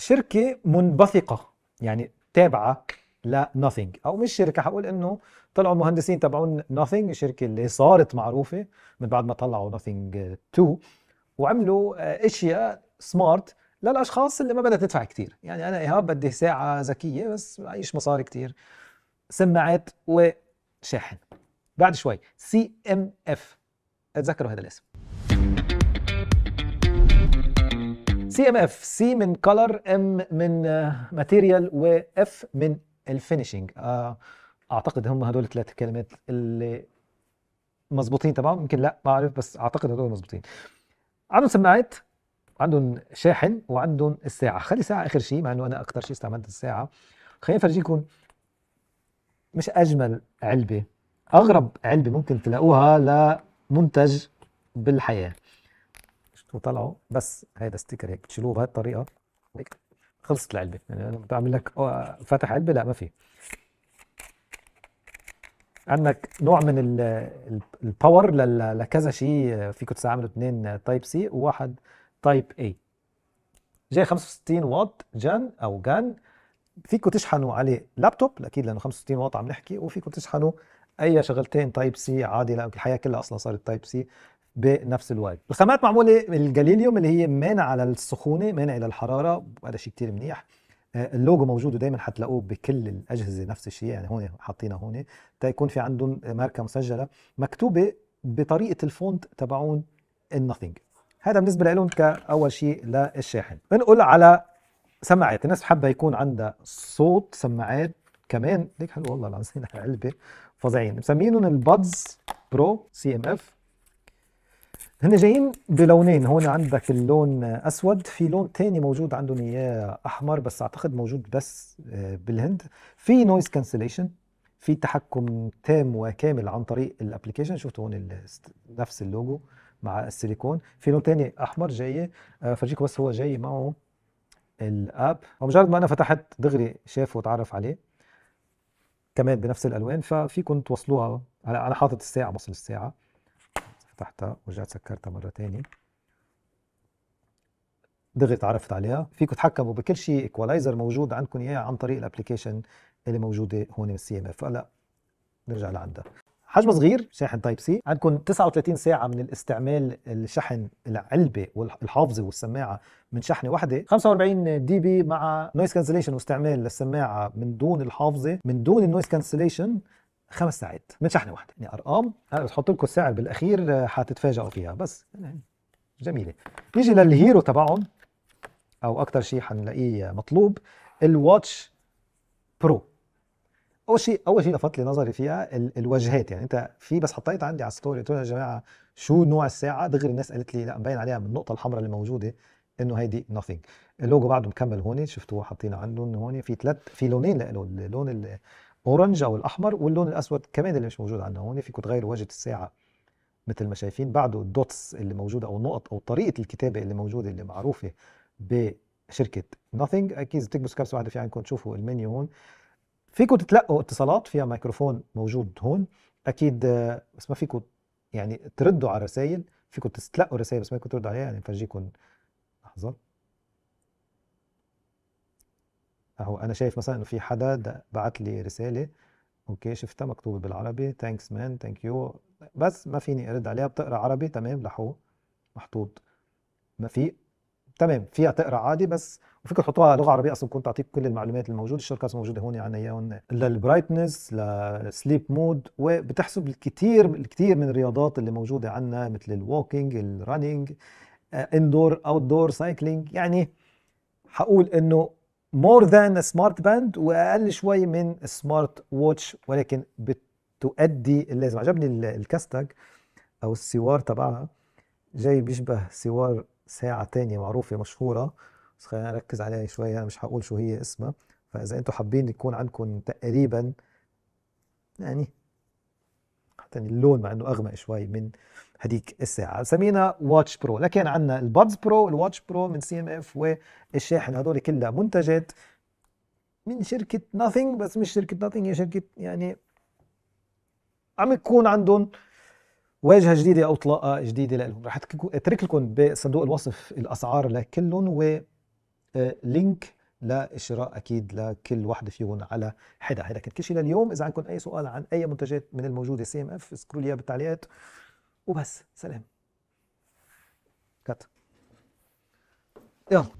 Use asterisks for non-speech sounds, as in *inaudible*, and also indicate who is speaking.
Speaker 1: شركة منبثقة يعني تابعة ل Nothing. أو مش شركة حقول إنه طلعوا المهندسين تبعون Nothing الشركة اللي صارت معروفة من بعد ما طلعوا Nothing 2 وعملوا آه، أشياء smart للأشخاص اللي ما بدها تدفع كثير يعني أنا إيهاب بدي ساعة ذكية بس معيش مصاري كثير سماعات وشاحن. بعد شوي CMF أتذكروا هذا الاسم. CMF C من color M من material و F من ال finishing أعتقد هم هدول الثلاث كلمات اللي مزبوطين تمام؟ يمكن لا ما أعرف بس أعتقد هدول مزبوطين. عندهم سماعات عندهم شاحن وعندهم الساعة. خلي ساعة آخر شيء مع إنه أنا أكثر شيء استعملت الساعة. خليني افرجيكم مش أجمل علبة أغرب علبة ممكن تلاقوها لمنتج بالحياة. شفتوا طلعوا بس هيدا sticker هيك بتشيلوه بهي الطريقة. هيك. خلصت العلبة. يعني أنا بعمل لك فاتح علبة؟ لا ما في. عندك نوع من ال power لكذا شيء. فيكم تستعملوا اثنين type C وواحد type A جاي 65 واط GaN أو GaN فيكم تشحنوا عليه لابتوب أكيد لأنه 65 واط عم نحكي. وفيكم تشحنوا أي شغلتين type C عادي. لأنه الحياة كلها أصلا صارت type C بنفس الوقت الخامات معمولة الجاليليوم اللي هي مانع على السخونة مانع للحراره وهذا شيء كثير منيح. آه، اللوجو موجود ودائما حتلاقوه بكل الأجهزة نفس الشيء يعني هون حاطينها هون. ليكون في عندهم ماركة مسجلة مكتوبة بطريقة ال font تبعون ال Nothing هذا بالنسبة لهم كأول شيء للشاحن. بنقول على سماعات. الناس حابة يكون عندها صوت سماعات كمان. ليك حلو والله العظيم *laughs* علبة فظيعين. مسمينهم ال Buds Pro CMF هن جايين بلونين. هون عندك اللون أسود في لون تاني موجود عندهم اياه أحمر بس أعتقد موجود بس آه، بالهند. في noise cancellation في تحكم تام وكامل عن طريق ال application شفتوا هون نفس اللوجو مع السيليكون. في لون تاني أحمر جاي آه، فرجيكم بس هو جاي معه ال app. ومجرد ما أنا فتحت دغري شافه وتعرف عليه. كمان بنفس الألوان ففيكم توصلوها أنا حاطط الساعة بوصل الساعة. فتحتها ورجعت سكرتها مرة تانية دغري تعرفت عليها. فيكم تتحكموا بكل شيء equalizer موجود عندكم إياه عن طريق ال application اللي موجودة هون بال CMF هلأ نرجع لعندها. حجم صغير شاحن Type C عندكم 39 ساعة من الاستعمال الشحن العلبة والحافظه والسماعة من شحنة واحدة. 45 dB مع noise cancellation واستعمال للسماعه من دون الحافظة من دون ال noise cancellation خمس ساعات من شحنة واحدة. يعني أرقام أنا بحط لكم السعر بالأخير آه، حتتفاجئوا فيها. بس يعني جميلة. نيجي لل hero تبعهم أو أكثر شيء حنلاقيه مطلوب ال Watch Pro. أول شيء أول شيء لفت لي نظري فيها الواجهات يعني أنت في بس حطيت عندي على ال story قلت يا جماعة شو نوع الساعة؟ دغري الناس قالت لي لا مبين عليها من النقطة الحمراء اللي موجودة إنه هيدي nothing. اللوجو بعده مكمل هون شفتوه حاطينه عندهم هون. في ثلاث في لونين له اللون orange أو الأحمر واللون الأسود كمان اللي مش موجود عندنا هون فيكم تغيروا واجهه الساعة مثل ما شايفين. بعده ال dots اللي موجودة أو النقط أو طريقة الكتابة اللي موجودة اللي معروفة بشركة nothing. أكيد تكبسوا كبسة واحدة في عندكم تشوفوا المنيو هون. فيكم تتلقوا اتصالات فيها ميكروفون موجود هون. أكيد بس ما فيكم يعني تردوا على الرسائل فيكم تتلقوا رسائل بس ما فيكم تردوا عليها. يعني نفرجيكم لحظة. أهو أنا شايف مثلا إنه في حدا بعت لي رسالة okay شفتها مكتوبة بالعربي thanks man thank you بس ما فيني أرد عليها بتقرأ عربي تمام لحو محطوط. ما في تمام فيها تقرا عادي بس وفيك تحطوها لغة عربية أصلا كنت اعطيك كل المعلومات الموجودة الشورت موجودة هون عنا اياهم لل brightness لل sleep mode وبتحسب الكثير الكثير من الرياضات اللي موجودة عنا مثل ال walking ال running indoor outdoor cycling يعني حقول إنه more than smart band وأقل شوي من smart watch ولكن بتؤدي اللازم عجبني الكاستاج أو السوار تبعها جاي بيشبه سوار ساعة تانية معروفة مشهورة. بس خلينا نركز عليها شوي أنا مش هقول شو هي اسمها. فإذا أنتم حابين يكون عندكم تقريبا يعني حتى اللون مع إنه أغمق شوي من هديك الساعة. سمينا Watch Pro لكن عندنا ال Buds Pro ال Watch Pro من CMF والشاحن هدول كلها منتجات من شركة Nothing بس مش شركة Nothing هي شركة يعني عم يكون عندهم واجهة جديدة أو طلاقة جديدة لهم رح اترك لكم بصندوق الوصف الأسعار لكلهم آه، link للشراء أكيد لكل واحدة فيهم على حدا هذا كان كل شيء لليوم إذا عندكم أي سؤال عن أي منتجات من الموجودة CMF اذكروا لي بالتعليقات. وبس سلام. cut. يلا.